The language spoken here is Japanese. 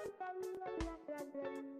やったぜ!